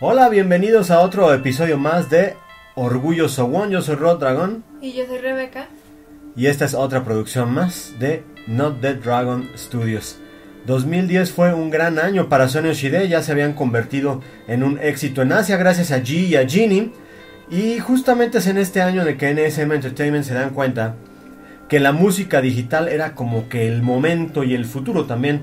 Hola, bienvenidos a otro episodio más de Orgullo Sowon. Yo soy Rod Dragon. Y yo soy Rebeca. Y esta es otra producción más de Not Dead Dragon Studios. 2010 fue un gran año para Sony Oshide, ya se habían convertido en un éxito en Asia gracias a G y a Genie. Y justamente es en este año de que NSM Entertainment se dan cuenta que la música digital era como que el momento y el futuro también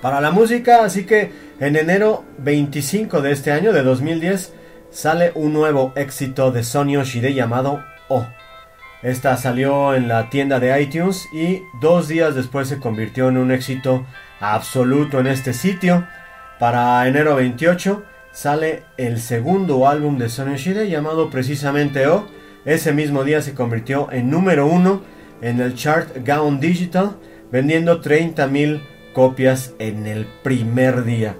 para la música, así que en enero 25 de este año, de 2010, sale un nuevo éxito de Sony Oshide llamado O. Esta salió en la tienda de iTunes y dos días después se convirtió en un éxito absoluto en este sitio. Para enero 28 sale el segundo álbum de Sony Oshide llamado precisamente O. Ese mismo día se convirtió en número uno en el chart Gaon Digital, vendiendo 30.000 copias en el primer día.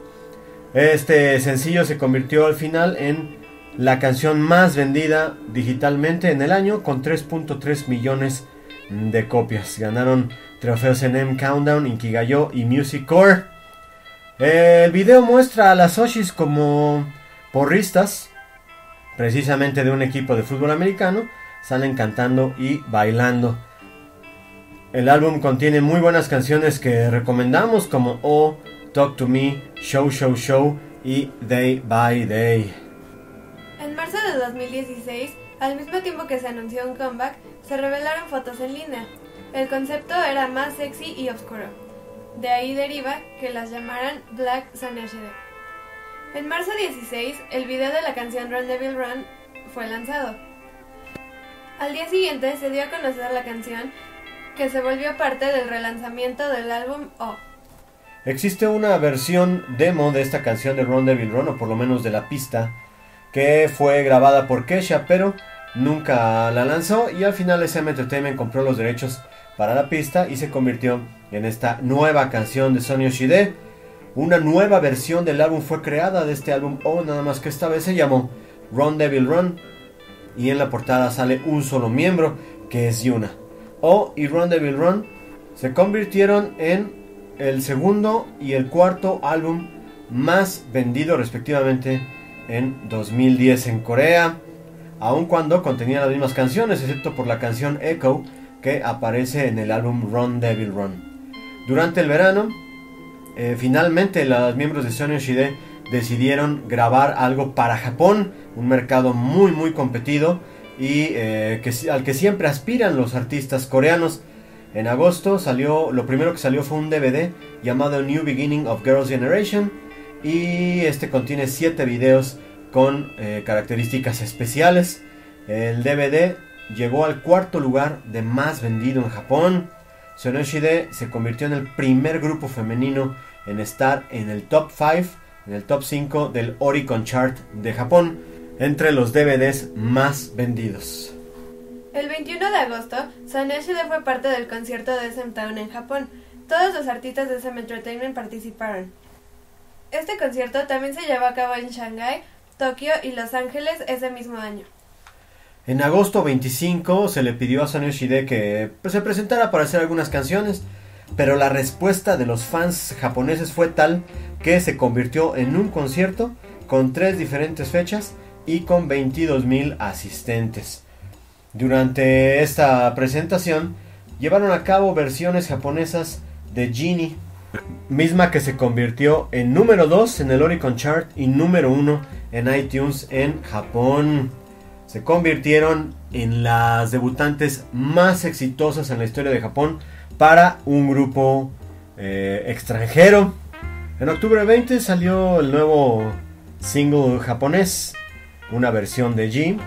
Este sencillo se convirtió al final en la canción más vendida digitalmente en el año con 3.3 millones de copias. Ganaron trofeos en M Countdown, Inkigayo y Music Core. El video muestra a las Oshis como porristas, precisamente de un equipo de fútbol americano, salen cantando y bailando. El álbum contiene muy buenas canciones que recomendamos como Oh, Talk to Me, Show Show Show y Day by Day. En marzo de 2016, al mismo tiempo que se anunció un comeback, se revelaron fotos en línea. El concepto era más sexy y oscuro. De ahí deriva que las llamaran Black Sony En marzo 16, el video de la canción Run Devil Run fue lanzado. Al día siguiente se dio a conocer la canción que se volvió parte del relanzamiento del álbum O. Existe una versión demo de esta canción de Ron Devil Run, o por lo menos de la pista, que fue grabada por Kesha, pero nunca la lanzó y al final SM Entertainment compró los derechos para la pista y se convirtió en esta nueva canción de Sony Oshide. Una nueva versión del álbum fue creada de este álbum O, nada más que esta vez se llamó Ron Devil Run y en la portada sale un solo miembro que es Yuna. O y Run Devil Run se convirtieron en el segundo y el cuarto álbum más vendido respectivamente en 2010 en Corea, aun cuando contenían las mismas canciones, excepto por la canción Echo que aparece en el álbum Run Devil Run. Durante el verano, eh, finalmente los miembros de Sony Shide decidieron grabar algo para Japón, un mercado muy muy competido y eh, que, al que siempre aspiran los artistas coreanos. En agosto salió, lo primero que salió fue un DVD llamado New Beginning of Girls' Generation y este contiene 7 videos con eh, características especiales. El DVD llegó al cuarto lugar de más vendido en Japón. Sonoshide se convirtió en el primer grupo femenino en estar en el top 5, en el top 5 del Oricon Chart de Japón entre los DVDs más vendidos. El 21 de agosto, Soneshide fue parte del concierto de SM Town en Japón. Todos los artistas de SM Entertainment participaron. Este concierto también se llevó a cabo en Shanghai, Tokio y Los Ángeles ese mismo año. En agosto 25 se le pidió a Soneshide que pues, se presentara para hacer algunas canciones, pero la respuesta de los fans japoneses fue tal que se convirtió en un concierto con tres diferentes fechas y con 22.000 asistentes. Durante esta presentación llevaron a cabo versiones japonesas de Genie, misma que se convirtió en número 2 en el Oricon Chart y número 1 en iTunes en Japón. Se convirtieron en las debutantes más exitosas en la historia de Japón para un grupo eh, extranjero. En octubre 20 salió el nuevo single japonés una versión de G.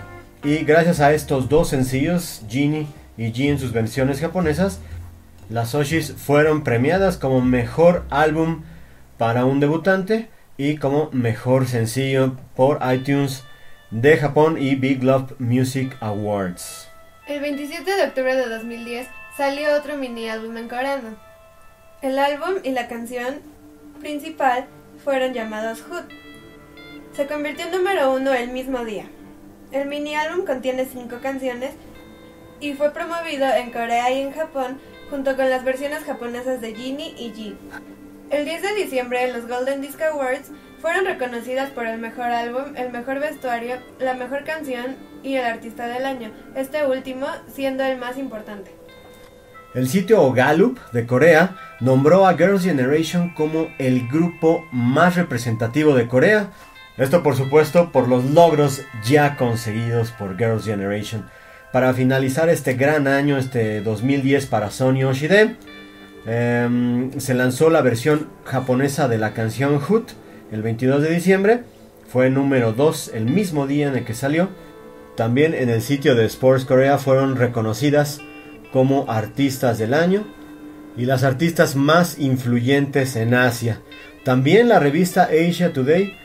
Y gracias a estos dos sencillos, Genie y G en sus versiones japonesas, las Oshis fueron premiadas como mejor álbum para un debutante y como mejor sencillo por iTunes de Japón y Big Love Music Awards. El 27 de octubre de 2010 salió otro mini álbum en coreano. El álbum y la canción principal fueron llamados Hood se convirtió en número uno el mismo día. El mini álbum contiene cinco canciones y fue promovido en Corea y en Japón junto con las versiones japonesas de Genie y G. El 10 de diciembre los Golden Disc Awards Fueron reconocidas por el mejor álbum, el mejor vestuario, la mejor canción y el artista del año, este último siendo el más importante. El sitio Gallup de Corea nombró a Girls' Generation como el grupo más representativo de Corea. Esto por supuesto por los logros ya conseguidos por Girls' Generation. Para finalizar este gran año, este 2010 para Sony Oshide, em, se lanzó la versión japonesa de la canción Hoot el 22 de diciembre. Fue número 2 el mismo día en el que salió. También en el sitio de Sports Korea fueron reconocidas como artistas del año y las artistas más influyentes en Asia. También la revista Asia Today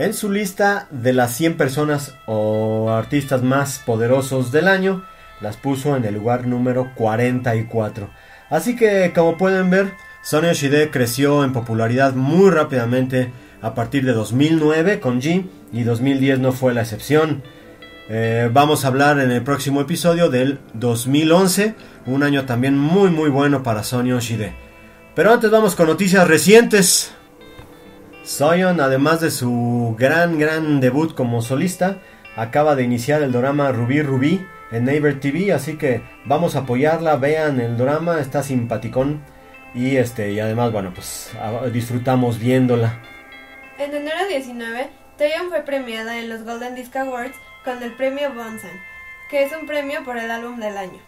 en su lista de las 100 personas o artistas más poderosos del año las puso en el lugar número 44. Así que como pueden ver, Sonia Shide creció en popularidad muy rápidamente a partir de 2009 con G y 2010 no fue la excepción. Eh, vamos a hablar en el próximo episodio del 2011, un año también muy muy bueno para Sony Oshide. Pero antes vamos con noticias recientes. Soyeon, además de su gran gran debut como solista, acaba de iniciar el drama Ruby Ruby en Neighbor TV, así que vamos a apoyarla, vean el drama, está simpaticón y este y además bueno, pues disfrutamos viéndola. En enero 19, Taeyeon fue premiada en los Golden Disc Awards con el premio Bonsan, que es un premio por el álbum del año.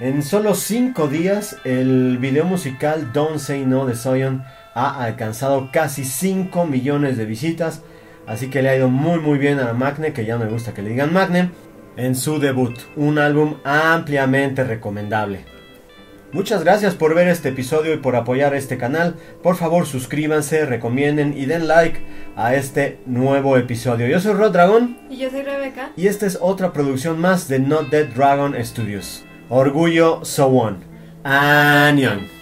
En solo 5 días, el video musical Don't Say No de Soyeon ha alcanzado casi 5 millones de visitas, así que le ha ido muy muy bien a Magne, que ya me gusta que le digan Magne, en su debut, un álbum ampliamente recomendable. Muchas gracias por ver este episodio y por apoyar este canal. Por favor suscríbanse, recomienden y den like a este nuevo episodio. Yo soy Rod Dragon. Y yo soy Rebeca. Y esta es otra producción más de Not Dead Dragon Studios. Orgullo So One. Anion.